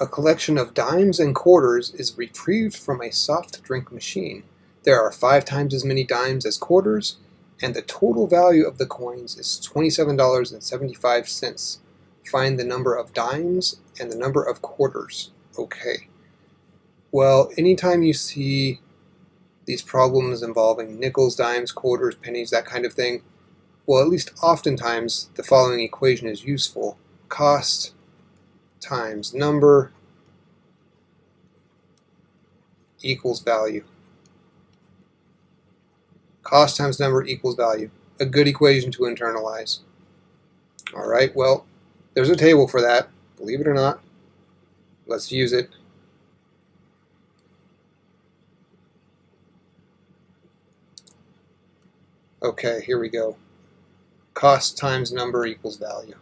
A collection of dimes and quarters is retrieved from a soft drink machine. There are five times as many dimes as quarters, and the total value of the coins is $27.75. Find the number of dimes and the number of quarters. Okay. Well, anytime you see these problems involving nickels, dimes, quarters, pennies, that kind of thing, well, at least oftentimes the following equation is useful. Cost times number equals value. Cost times number equals value. A good equation to internalize. All right, well, there's a table for that, believe it or not. Let's use it. Okay, here we go. Cost times number equals value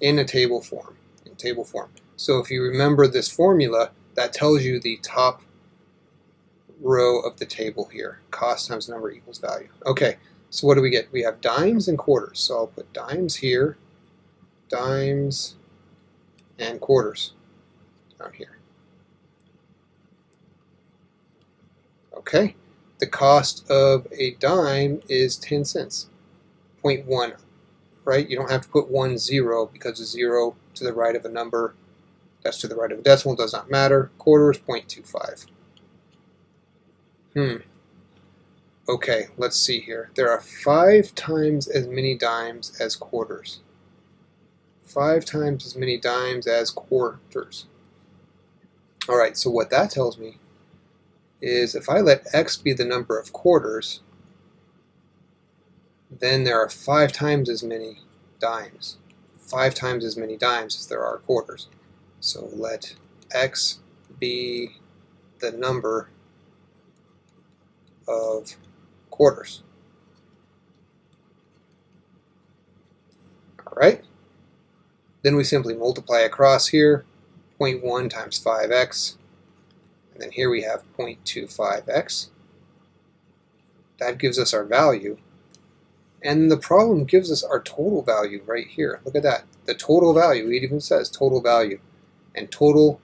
in a table form in table form. So if you remember this formula, that tells you the top row of the table here. Cost times number equals value. Okay, so what do we get? We have dimes and quarters. So I'll put dimes here, dimes and quarters down here. Okay, the cost of a dime is 10 cents, 0.1, right? You don't have to put 1, 0 because a 0 to the right of a number that's to the right of a decimal does not matter. Quarters 0.25. Hmm. Okay, let's see here. There are five times as many dimes as quarters. Five times as many dimes as quarters. All right, so what that tells me is if I let x be the number of quarters, then there are five times as many dimes five times as many dimes as there are quarters. So let x be the number of quarters. All right. Then we simply multiply across here, 0.1 times 5x, and then here we have 0.25x. That gives us our value, and the problem gives us our total value right here. Look at that. The total value, it even says total value. And total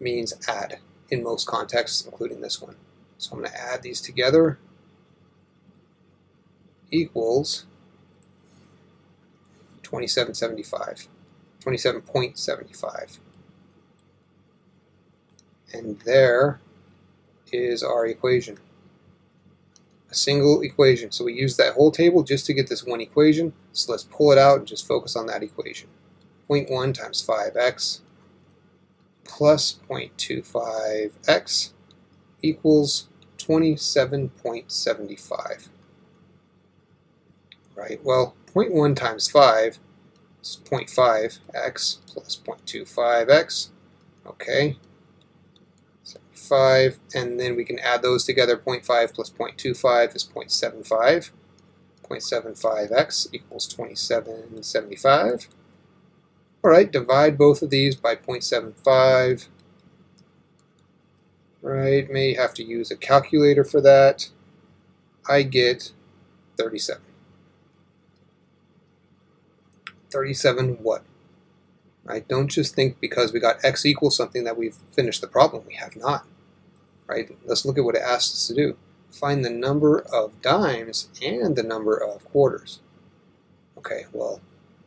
means add in most contexts, including this one. So I'm going to add these together equals 2775, 27.75. And there is our equation single equation. So we use that whole table just to get this one equation. So let's pull it out and just focus on that equation. 0.1 times 5x plus 0.25x equals 27.75. Right, well, 0.1 times 5 is 0.5x plus 0.25x. Okay, 0.5, and then we can add those together. 0.5 plus 0.25 is 0.75. 0.75x equals 2775. All right, divide both of these by 0.75. Right, may have to use a calculator for that. I get 37. 37 what? Right, don't just think because we got x equals something that we've finished the problem. We have not right? Let's look at what it asks us to do. Find the number of dimes and the number of quarters. Okay, well,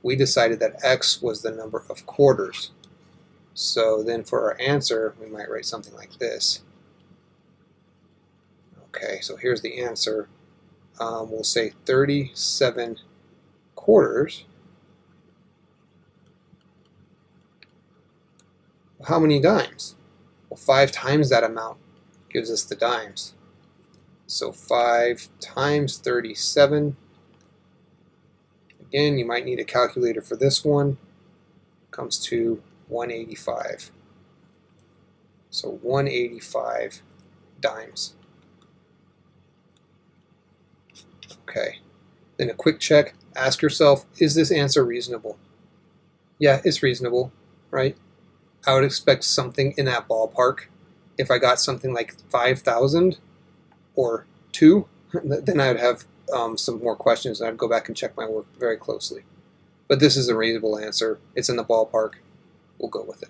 we decided that x was the number of quarters. So then for our answer, we might write something like this. Okay, so here's the answer. Um, we'll say 37 quarters. How many dimes? Well, five times that amount gives us the dimes. So 5 times 37. Again, you might need a calculator for this one. Comes to 185. So 185 dimes. Okay. Then a quick check. Ask yourself, is this answer reasonable? Yeah, it's reasonable, right? I would expect something in that ballpark if I got something like 5,000 or 2, then I would have um, some more questions and I'd go back and check my work very closely. But this is a reasonable answer. It's in the ballpark. We'll go with it.